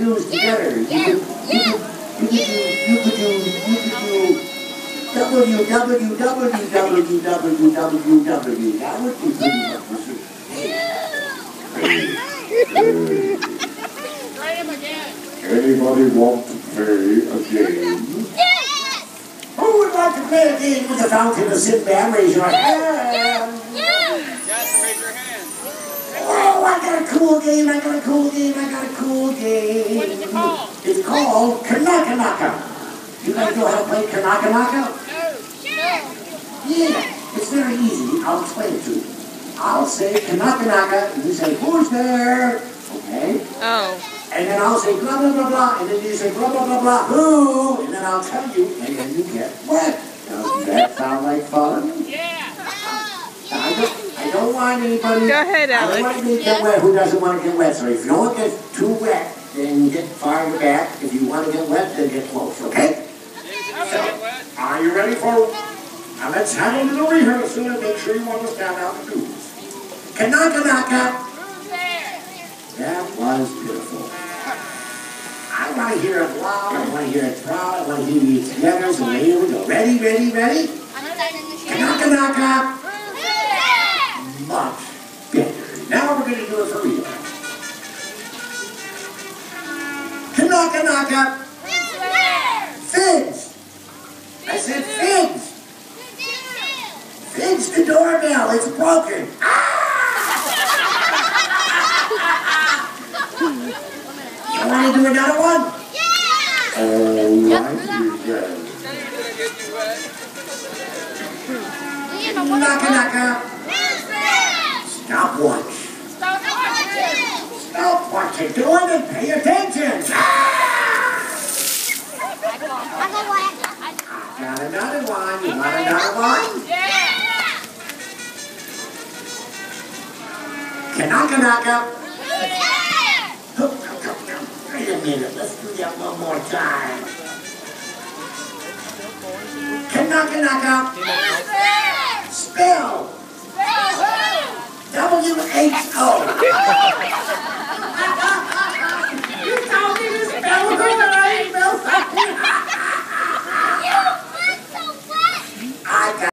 fuse together. You could, you could, you could do, you could do, you could do www.www.www. That would be pretty much the same. Anybody want to play a game? Who would like to play a game with a fountain of Sinbad? Raise your hand. Oh, I got a cool game, I got a cool game, I got a cool game. What is it called? It's called Kanaka Naka. You guys know how to play Kanaka Naka? Yeah, it's very easy. I'll explain it to you. I'll say Kanaka Naka, and you say, who's there? Okay? Oh. And then I'll say blah, blah, blah, blah, and then you say blah, blah, blah, blah, who? And then I'll tell you, and then you get wet. Doesn't that sound like fun? Yeah. I don't, I want anybody. Go ahead, I don't Alex. want to get wet who doesn't want to get wet. So if you don't get too wet, then you get far in the back. If you want to get wet, then get close, okay? So, are you ready for Now let's have a little rehearsal and make sure you understand how to do this. Kanaka naka. That was beautiful. I want to hear it loud. I want to hear it proud. I want to hear you together. So here we go. Ready, ready, ready? Kanaka naka. Kanaka naka. Figs. I said figs. Figs the doorbell. It's broken. Ah! You want to do another one? Yeah! All right, you guys. Naka naka. Stop watch. Stop what you're doing and pay attention. Got another one. You want another one? Kanaka naka. Come. Wait a minute. Let's do that one more time. Kanaka naka. Spell. W-H-O.